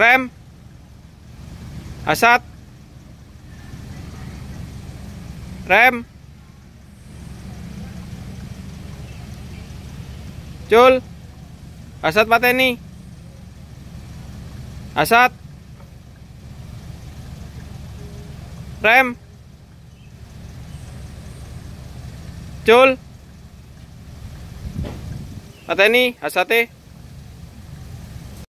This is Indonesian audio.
Rem. Asat. Rem. Cul. Asat pateni. Asat. Rem. Cul. Pateni, asate.